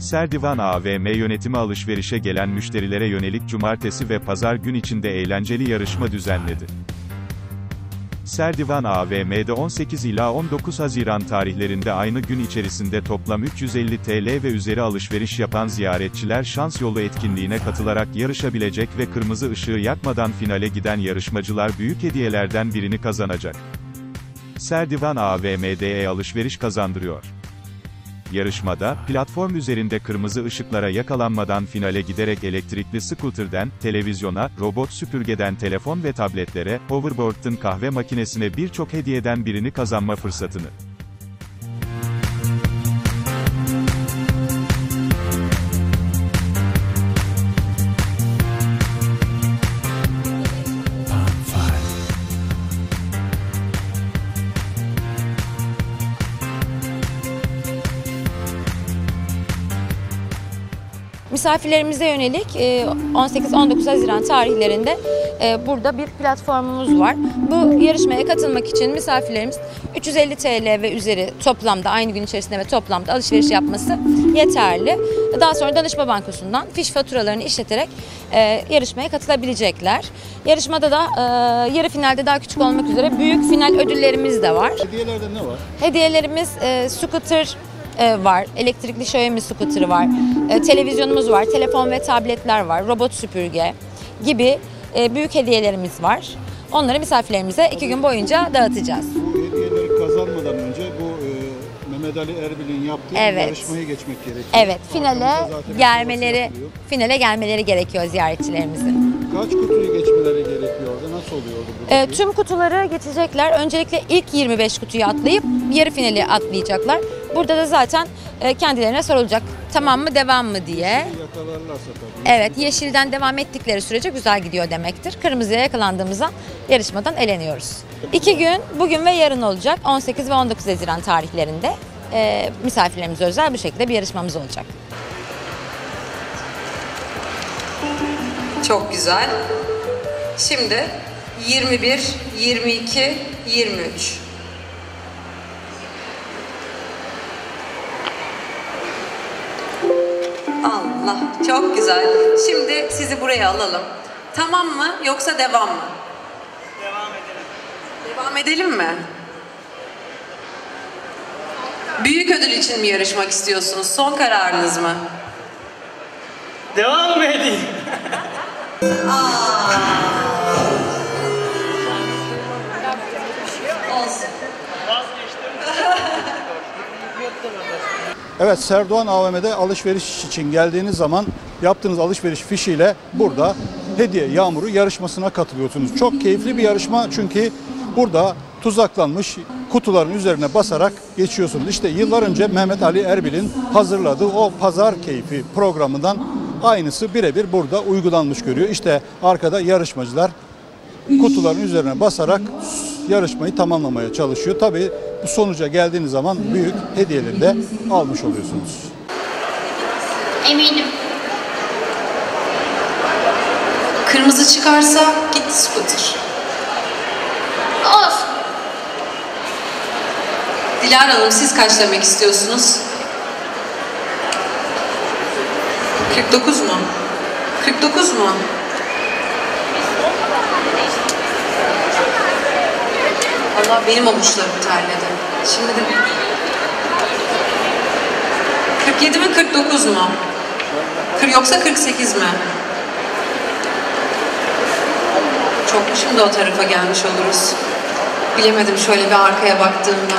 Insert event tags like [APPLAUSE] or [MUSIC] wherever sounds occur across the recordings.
Serdivan AVM yönetimi alışverişe gelen müşterilere yönelik cumartesi ve pazar gün içinde eğlenceli yarışma düzenledi. Serdivan AVM'de 18 ila 19 Haziran tarihlerinde aynı gün içerisinde toplam 350 TL ve üzeri alışveriş yapan ziyaretçiler şans yolu etkinliğine katılarak yarışabilecek ve kırmızı ışığı yakmadan finale giden yarışmacılar büyük hediyelerden birini kazanacak. Serdivan AVM'de e-alışveriş kazandırıyor. Yarışmada, platform üzerinde kırmızı ışıklara yakalanmadan finale giderek elektrikli scooter'den, televizyona, robot süpürgeden telefon ve tabletlere, hoverboard'ın kahve makinesine birçok hediyeden birini kazanma fırsatını. Misafirlerimize yönelik e, 18-19 Haziran tarihlerinde e, burada bir platformumuz var. Bu yarışmaya katılmak için misafirlerimiz 350 TL ve üzeri toplamda aynı gün içerisinde ve toplamda alışveriş yapması yeterli. Daha sonra danışma bankosundan fiş faturalarını işleterek e, yarışmaya katılabilecekler. Yarışmada da e, yarı finalde daha küçük olmak üzere büyük final ödüllerimiz de var. Hediyelerde ne var? Hediyelerimiz e, scooter e, var, elektrikli Xiaomi scooter'ı var, e, televizyonumuz var, telefon ve tabletler var, robot süpürge gibi e, büyük hediyelerimiz var. Onları misafirlerimize iki gün boyunca dağıtacağız. Bu hediyeleri kazanmadan önce bu e, Mehmet Ali Erbil'in yaptığı Evet. yarışmaya geçmek gerekiyor. Evet, finale gelmeleri finale gelmeleri gerekiyor ziyaretçilerimizin. Kaç kutuyu geçmeleri gerekiyordu? Nasıl oluyordu bu? E, tüm kutuları geçecekler. Öncelikle ilk 25 kutuyu atlayıp yarı finali atlayacaklar. Burada da zaten e, kendilerine sorulacak tamam mı devam mı diye. Evet, yeşilden devam ettikleri sürece güzel gidiyor demektir. Kırmızıya yakalandığımızda yarışmadan eleniyoruz. İki gün, bugün ve yarın olacak. 18 ve 19 Haziran tarihlerinde e, misafirlerimize özel bir şekilde bir yarışmamız olacak. Çok güzel. Şimdi 21, 22, 23. Allah çok güzel. Şimdi sizi buraya alalım. Tamam mı yoksa devam mı? Devam edelim. Devam edelim mi? Büyük ödül için mi yarışmak istiyorsunuz? Son kararınız mı? Devam mı edeyim? Evet Serdoğan AVM'de alışveriş için geldiğiniz zaman yaptığınız alışveriş fişiyle burada hediye yağmuru yarışmasına katılıyorsunuz. Çok keyifli bir yarışma çünkü burada tuzaklanmış kutuların üzerine basarak geçiyorsunuz. İşte yıllar önce Mehmet Ali Erbil'in hazırladığı o pazar keyfi programından aynısı birebir burada uygulanmış görüyor. İşte arkada yarışmacılar kutuların üzerine basarak yarışmayı tamamlamaya çalışıyor. Tabii bu sonuca geldiğiniz zaman büyük hediyeleri de almış oluyorsunuz. Eminim. Kırmızı çıkarsa git scooter. Olsun. Dilara Hanım siz kaç demek istiyorsunuz? 49 mu? 49 mu? Allah benim avuçlarım terledi. Şimdi de 47 mi 49 mu? Kır yoksa 48 mi? Çok mu şimdi o tarafa gelmiş oluruz? Bilemedim şöyle bir arkaya baktığımda.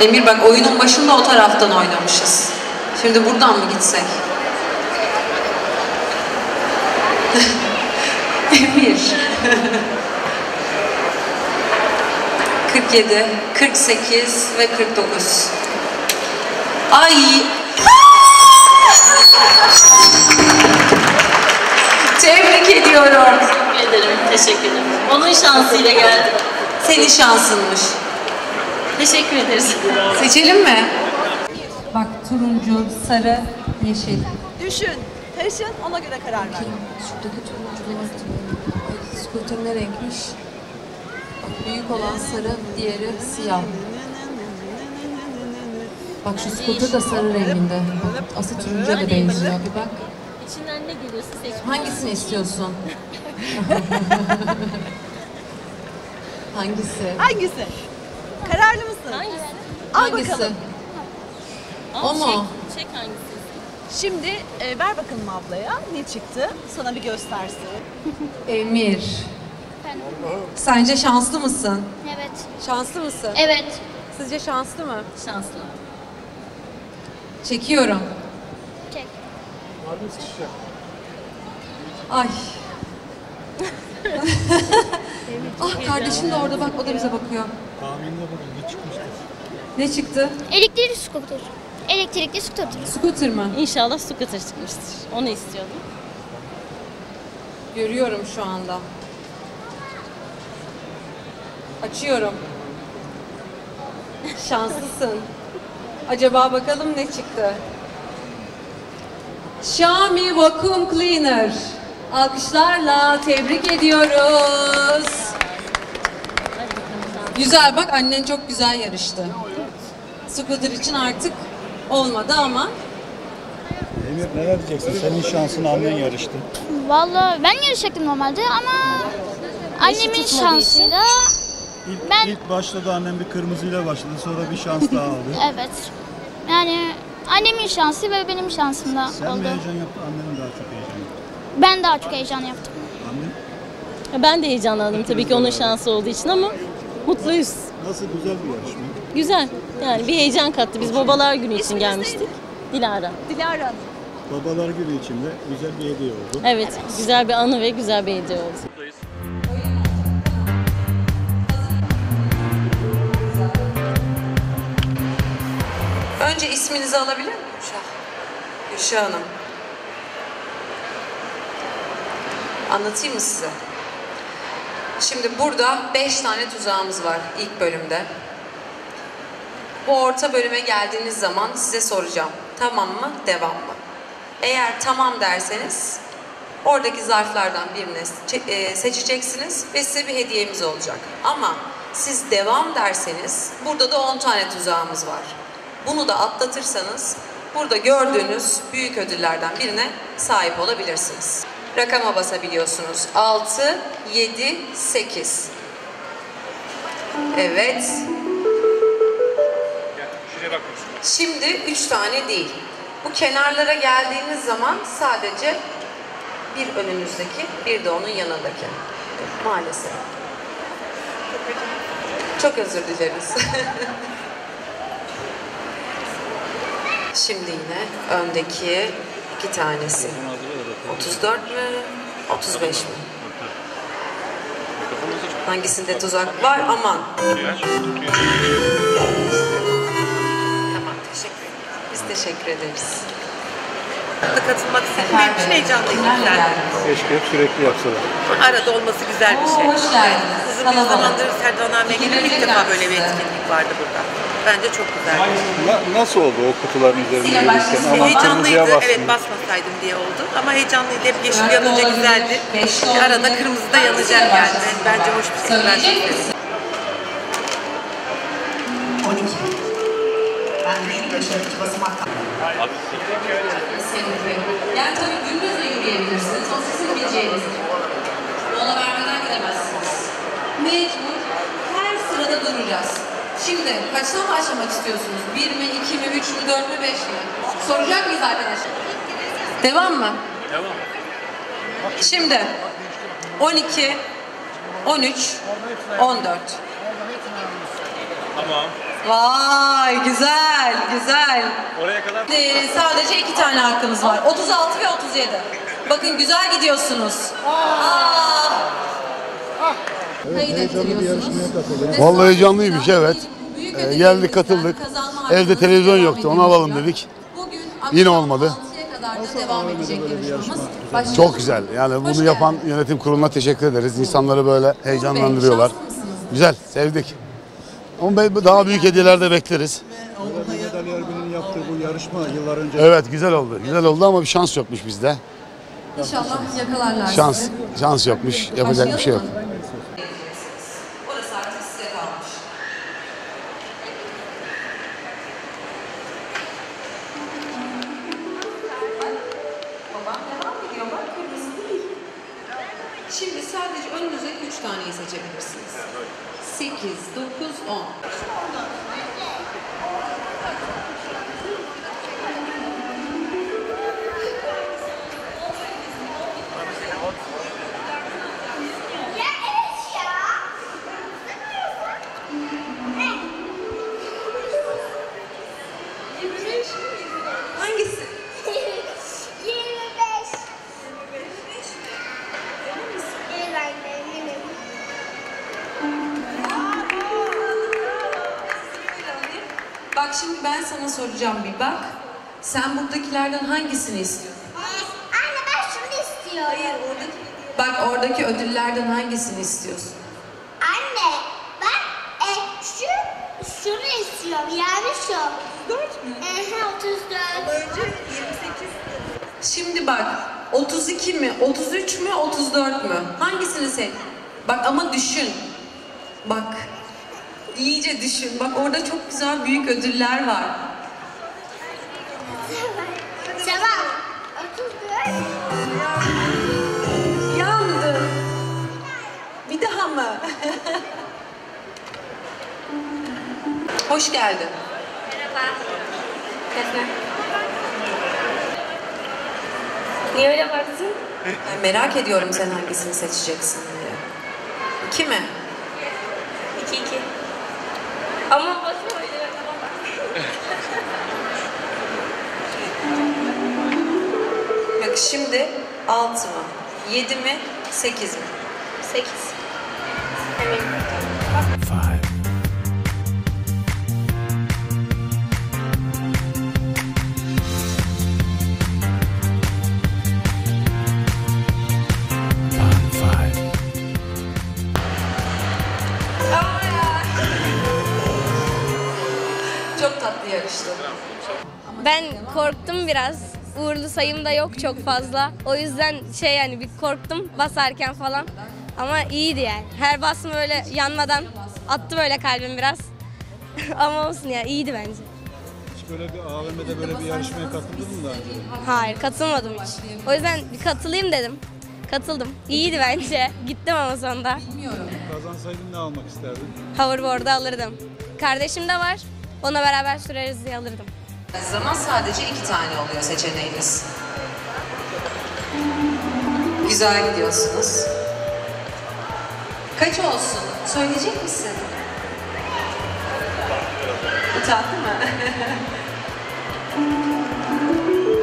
Emir bak oyunun başında o taraftan oynamışız. Şimdi buradan mı gitsek? [LAUGHS] Emir. 47, 48 ve 49. Ay! Tebrik ediyorum. Teşekkür ederim. Teşekkür ederim. Onun şansıyla geldim. Senin şansınmış. Teşekkür ederiz. Seçelim mi? Bak turuncu, sarı, yeşil. Düşün, taşın, ona göre karar ver. Şuradaki turuncular. Ay, Scooter ne renkmiş? Büyük olan sarı, diğeri siyah. Bak şu scooter da sarı renginde. Bak, Asıl turuncuya da benziyor. Bir bak. İçinden ne geliyorsa seç. Hangisini istiyorsun? [LAUGHS] Hangisi? Hangisi? Kararlı mısın? Hangisi? Al Hangisi? bakalım. Al, O mu? Çek, çek hangisi? Şimdi e, ver bakalım ablaya ne çıktı. Sana bir göstersin. Emir. Sence şanslı mısın? Evet. Şanslı mısın? Evet. Sizce şanslı mı? Şanslı. Çekiyorum. Çek. Ay. [LAUGHS] ah kardeşim de orada bak o da bize bakıyor. Tahminde bakın ne çıkmıştır. Ne çıktı? Elektrikli scooter. Elektrikli scooter. Scooter mı? İnşallah scooter çıkmıştır. Onu istiyordum. Görüyorum şu anda. Açıyorum. Şanslısın. Acaba bakalım ne çıktı? Xiaomi Vacuum Cleaner. Alkışlarla tebrik ediyoruz. Güzel bak annen çok güzel yarıştı. Scooter için artık olmadı ama Emir neler diyeceksin? Senin şansın annen yarıştı. Vallahi ben yarışacaktım normalde ama annemin tutmadığı için. şansıyla İlk, Ben- ilk başladı annem bir kırmızıyla başladı. Sonra bir şans daha aldı. [LAUGHS] evet. Yani annemin şansı ve benim şansım da Sen mi oldu. heyecan yaptın? Annemin daha çok heyecan yaptı. Ben daha çok heyecan yaptım. Annen Ben de heyecanlandım tabii ki onun şansı olduğu için ama mutluyuz. nasıl güzel bir yarışma. Güzel. Yani bir heyecan kattı. Biz babalar günü için gelmiştik. Dilara. Dilara. Babalar günü içinde güzel bir hediye oldu. Evet, güzel bir anı ve güzel bir hediye oldu. Önce isminizi alabilir miyim? Gülşah. Gülşah Hanım. Anlatayım mı size? Şimdi burada beş tane tuzağımız var ilk bölümde. Bu orta bölüme geldiğiniz zaman size soracağım. Tamam mı, devam mı? Eğer tamam derseniz oradaki zarflardan birini e, seçeceksiniz ve size bir hediyemiz olacak. Ama siz devam derseniz burada da 10 tane tuzağımız var. Bunu da atlatırsanız burada gördüğünüz büyük ödüllerden birine sahip olabilirsiniz. Rakama basabiliyorsunuz. 6, 7, 8. Evet. Şimdi üç tane değil. Bu kenarlara geldiğiniz zaman sadece bir önünüzdeki, bir de onun yanındaki. Maalesef. Çok özür dileriz. [LAUGHS] Şimdi yine öndeki iki tanesi. 34 mü? 35 mi? Hangisinde tuzak var? Aman. Tamam, teşekkür ederim. Biz teşekkür ederiz. katılmak istedim. Benim için heyecanlıydı güzel. Keşke hep sürekli yapsalar. Arada olması güzel bir şey. hoş geldiniz. Uzun bir zamandır Serdan abiye gelip ilk defa böyle bir etkinlik vardı burada. Bence çok güzel. Na- nasıl oldu o kutuların üzerinde yürürken? Ama kırmızıya evet basmasaydım diye oldu. Ama heyecanlıydı, hep yeşil yanınca güzeldi. Arada kırmızı da yanacak yani. Bence hoş bir şey. Ben çok sevdim. Yani tabii gündüz de yürüyebilirsiniz. O sizin bileceğiniz. Mola vermeden gidemezsiniz. Mecbur her sırada duracağız. Şimdi kaçtan başlamak istiyorsunuz? Bir mi, iki mi, üç mü, dört mü, beş mi? Soracak mıyız arkadaşlar? Devam mı? Devam. Şimdi 12, 13, 14. Tamam. Vay güzel, güzel. Oraya kadar Ee, sadece iki tane hakkımız var. 36 ve 37. Bakın güzel gidiyorsunuz. Aa! Kayıt ettiriyorsunuz. Vallahi heyecanlıymış evet. Ee, geldik katıldık. Evde televizyon yoktu onu alalım dedik. Bugün Yine olmadı. 6'ya kadar da devam edecek yarışmamız. Başlıyoruz. Çok güzel. Yani Hoş bunu yapan geldiniz. yönetim kuruluna teşekkür ederiz. İnsanları böyle heyecanlandırıyorlar. Güzel, sevdik. Ama daha büyük hediyeler de bekleriz. Ali Erbil'in yaptığı bu yarışma yıllar önce Evet, güzel oldu. Güzel oldu ama bir şans yokmuş bizde. İnşallah yakalarlar Şans, şans yokmuş. Yapacak bir şey yok. Kıbrıs değil. Şimdi sadece önünüze üç taneyi seçebilirsiniz. Sekiz, dokuz, on. Bak şimdi ben sana soracağım bir bak. Sen buradakilerden hangisini istiyorsun? Anne ben şunu istiyorum. Hayır oradaki. Bak oradaki ödüllerden hangisini istiyorsun? Anne ben e, şu şunu istiyorum yani şu. 34 mü? Ehe 34. Önce 28. Şimdi bak 32 mi, 33 mü, 34 mü? Hangisini seç? Bak ama düşün. Bak. İyice düşün. Bak orada çok güzel büyük ödüller var. 34. Yandım. Bir daha mı? Hoş geldin. Niye öyle baktın? Ben merak ediyorum sen hangisini seçeceksin diye. İki mi? 2 2. Ama. [LAUGHS] Bak şimdi altı mı? Yedi mi? Sekiz mi? 8. Eminim. Korktum biraz. Uğurlu sayım da yok çok fazla. O yüzden şey yani bir korktum basarken falan. Ama iyiydi yani. Her basma böyle yanmadan attı böyle kalbim biraz. [LAUGHS] Ama olsun ya iyiydi bence. Hiç böyle bir AVM'de böyle bir yarışmaya katıldın mı daha önce? Hayır katılmadım hiç. O yüzden bir katılayım dedim. Katıldım. İyiydi bence. [LAUGHS] Gittim ama sonunda. Kazansaydın ne almak isterdin? Hoverboard'u alırdım. Kardeşim de var. Ona beraber süreriz diye alırdım. Zaman sadece iki tane oluyor seçeneğiniz. Güzel gidiyorsunuz. Kaç olsun? Söyleyecek misin? Utandın mı?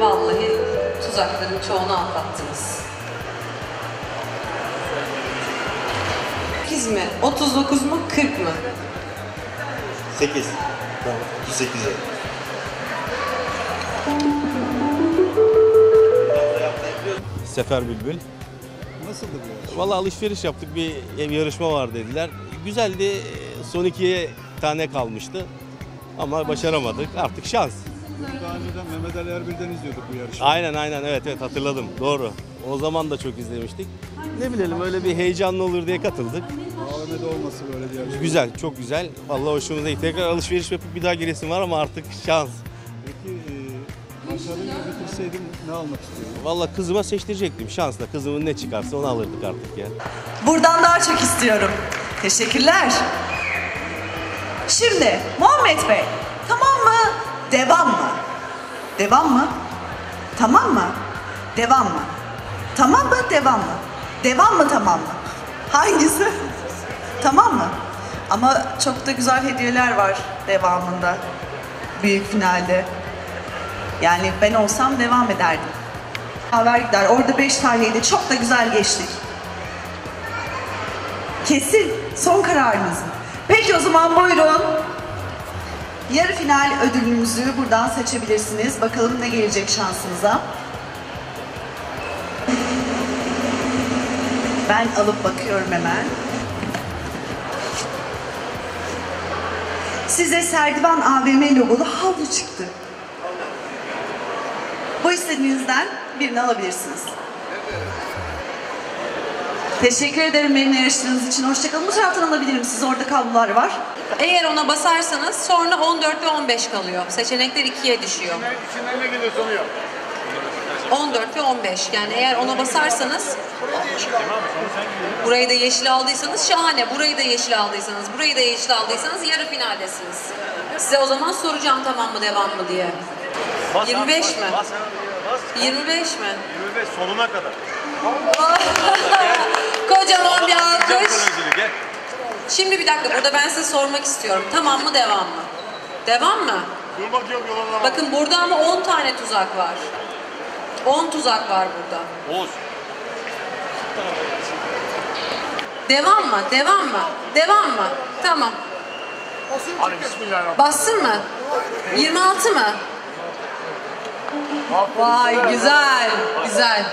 [LAUGHS] Vallahi tuzakların çoğunu atlattınız. 8 mi? 39 mu? 40 mı? 8. Tamam. 8'e. Sefer Bülbül. Nasıldı bu yarış? Valla alışveriş yaptık. Bir ev yarışma var dediler. Güzeldi. Son ikiye tane kalmıştı. Ama başaramadık. Artık şans. Daha önceden Mehmet Ali Erbil'den izliyorduk bu yarışmayı. Aynen aynen evet evet hatırladım. Doğru. O zaman da çok izlemiştik. Ne bilelim öyle bir heyecanlı olur diye katıldık. AVM'de olması böyle bir yarışma. Güzel, çok güzel. Vallahi hoşumuza gitti. Tekrar alışveriş yapıp bir daha giresim var ama artık şans. Peki başarıyla bitirseydin ne almak istiyordun? Vallahi kızıma seçtirecektim şansla. Kızımın ne çıkarsa onu alırdık artık ya. Buradan daha çok istiyorum. Teşekkürler. Şimdi Muhammed Bey, tamam mı? Devam mı? Devam mı? Tamam mı? Devam mı? Tamam mı? Devam mı? Devam mı? Tamam mı? Hangisi? tamam mı? Ama çok da güzel hediyeler var devamında. Büyük finalde. Yani ben olsam devam ederdim. Haber gider. Orada beş taneydi. Çok da güzel geçtik. Kesin. Son kararınız. Peki o zaman buyurun. Yarı final ödülünüzü buradan seçebilirsiniz. Bakalım ne gelecek şansınıza. Ben alıp bakıyorum hemen. Size Serdivan AVM logolu havlu çıktı. Bu istediğinizden birini alabilirsiniz. Teşekkür ederim benimle yarıştığınız için. Hoşçakalın. Bu taraftan alabilirim. Siz orada kablolar var. Eğer ona basarsanız sonra 14 ve 15 kalıyor. Seçenekler ikiye düşüyor. İçinden ne geliyorsa onu yap. 14 ve 15. Yani eğer ona basarsanız burayı da yeşil aldıysanız şahane. Burayı da yeşil aldıysanız, burayı da yeşil aldıysanız yarı finaldesiniz. Size o zaman soracağım tamam mı devam mı diye. 25 mi? 25 mi? 25 sonuna kadar. [LAUGHS] Kocaman bir alkış. Şimdi bir dakika burada ben size sormak istiyorum. Tamam mı devam mı? Devam mı? Durmak yok yoluna. Bakın burada ama 10 tane tuzak var. 10 tuzak var burada. Oğuz. Devam mı? Devam mı? Devam mı? Tamam. Hadi bismillahirrahmanirrahim. Bassın mı? 26 mı? Vay güzel. Güzel.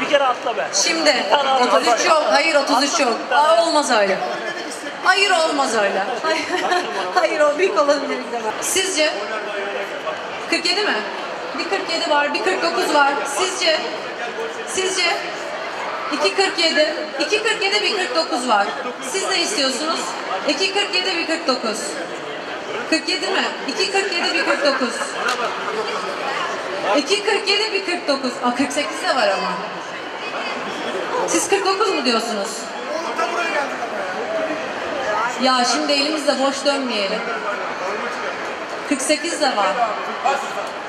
Bir kere atla be. Şimdi 33 yok. Hayır 33 yok. Aa, olmaz öyle. Hayır olmaz öyle. Hayır, [LAUGHS] hayır o büyük olanın yeri gidemez. Sizce? 47 mi? Bir 47 var, bir 49 var. Sizce? Sizce? 2.47. 2.47 bir 49 var. Siz ne istiyorsunuz? 2.47 bir 49. 47 mi? 2.47 bir 49. 2.47 bir 49. Aa 48 de var ama. Siz 49 mu diyorsunuz? Ya şimdi elimizde boş dönmeyelim. 48 de var.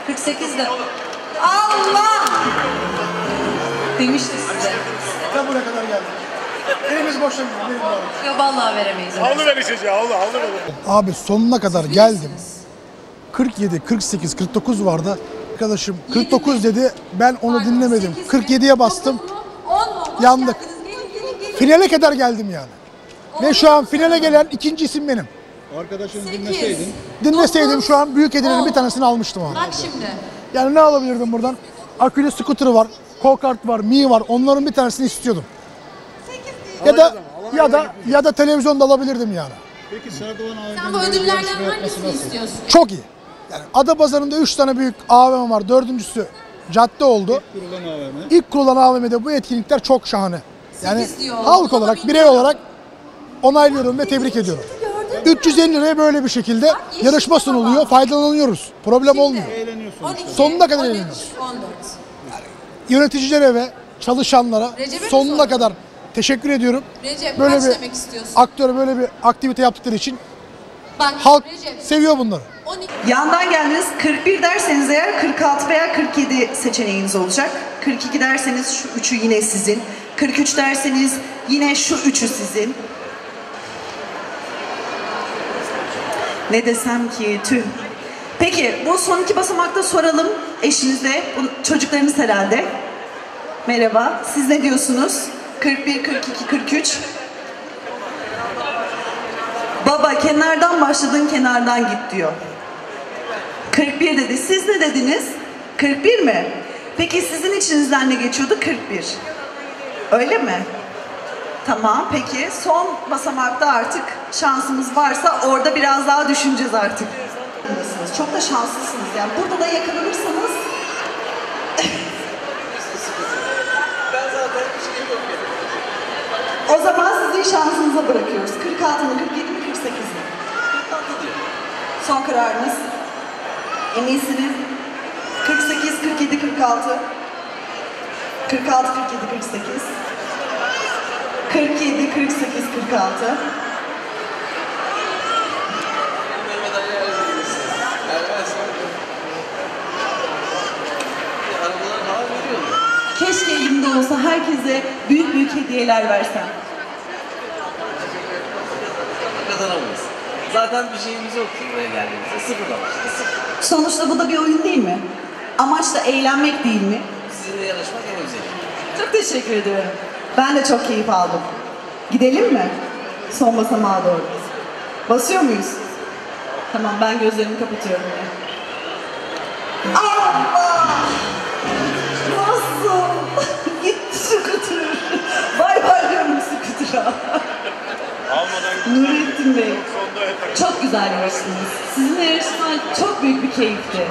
48 de. Allah! Demişti size. Ben buraya kadar geldim. Elimiz boş dönmüyor. Yok vallahi veremeyiz. Havlu vereceğiz ya havlu havlu ver. Abi sonuna kadar geldim. 47, 48, 49 vardı. Arkadaşım 49 dedi. Ben onu dinlemedim. 47'ye bastım. Yandık. Finale kadar geldim yani. Ve şu an finale gelen ikinci isim benim. Arkadaşını dinleseydin. Dinleseydim şu an büyük hediyenin bir tanesini almıştım abi. Bak şimdi. Yani ne alabilirdim buradan? Akülü scooter var, Go-Kart var, Mi var. Onların bir tanesini istiyordum. Ya da ya da ya da televizyonda alabilirdim yani. Peki Serdoğan Sen bu ödüllerden hangisini istiyorsun? Çok iyi. Yani Adapazarı'nda 3 tane büyük AVM var. Dördüncüsü cadde oldu. Kurulan AVM. İlk kurulan AVM'de bu etkinlikler çok şahane. Yani Sekiz diyor. halk olarak, birey olarak onaylıyorum ve tebrik ediyorum. 350 liraya böyle bir şekilde yarışma sunuluyor. Faydalanıyoruz. Problem olmuyor. Eğleniyorsunuz. 12, Sonuna kadar 13, eğleniyoruz. 14. Yöneticilere ve çalışanlara Recep'e mi sonuna sordun? kadar teşekkür ediyorum. Recep Böyle kaç bir demek istiyorsun? aktöre böyle bir aktivite yaptıkları için Bak halk Recep seviyor bunları. 12 Yandan geldiniz 41 derseniz eğer 46 veya 47 seçeneğiniz olacak. 42 derseniz şu üçü yine sizin. 43 derseniz yine şu üçü sizin. Ne desem ki tüh. Peki bu son iki basamakta soralım eşinize, bu- çocuklarınız herhalde. Merhaba, siz ne diyorsunuz? 41, 42, 43. Baba kenardan başladın kenardan git diyor. 41 dedi. Siz ne dediniz? 41 mi? Peki sizin içinizden ne geçiyordu? 41. Öyle mi? Tamam peki son basamakta artık şansımız varsa orada biraz daha düşüneceğiz artık. Çok da şanslısınız yani. Burada da yakalanırsanız o zaman sizi şansınıza bırakıyoruz. 46 mı, 47 mi, 48 mi? Son kararınız. Eminsiniz. 48, 47, 46. 46, 47, 48. 47, 48, 46. Keşke elimde olsa herkese büyük büyük hediyeler versem. Zaten bir şeyimiz yok ki buraya geldiğimizde. Sıfırdan başladık. Sıfır. Sonuçta bu da bir oyun değil mi? Amaç da eğlenmek değil mi? Sizinle yarışmak en güzeli. Çok teşekkür ederim. Ben de çok keyif aldım. Gidelim mi? Son basamağa doğru. Basıyor muyuz? Tamam ben gözlerimi kapatıyorum yine. Allah! Nasıl? [LAUGHS] Gitti scooter. Bay bay diyorum scooter'a. Nurettin Bey, çok güzel yarıştınız. Sizinle yarışmak çok büyük bir keyifti.